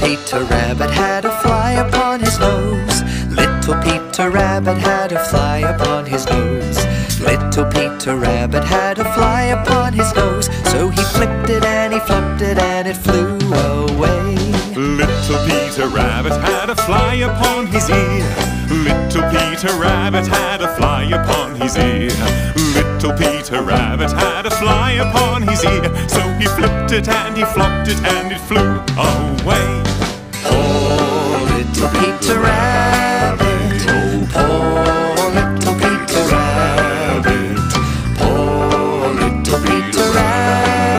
Peter Rabbit had a fly upon his nose. Little Peter Rabbit had a fly upon his nose. Little Peter Rabbit had a fly upon his nose. So he flipped it and he flopped it and it flew away. Little Peter Rabbit had a fly upon his ear. Little Peter Rabbit had a fly upon his ear. Little Peter Rabbit had a fly upon his ear. So he flipped it and he flopped it and it flew away.